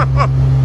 Ha ha ha!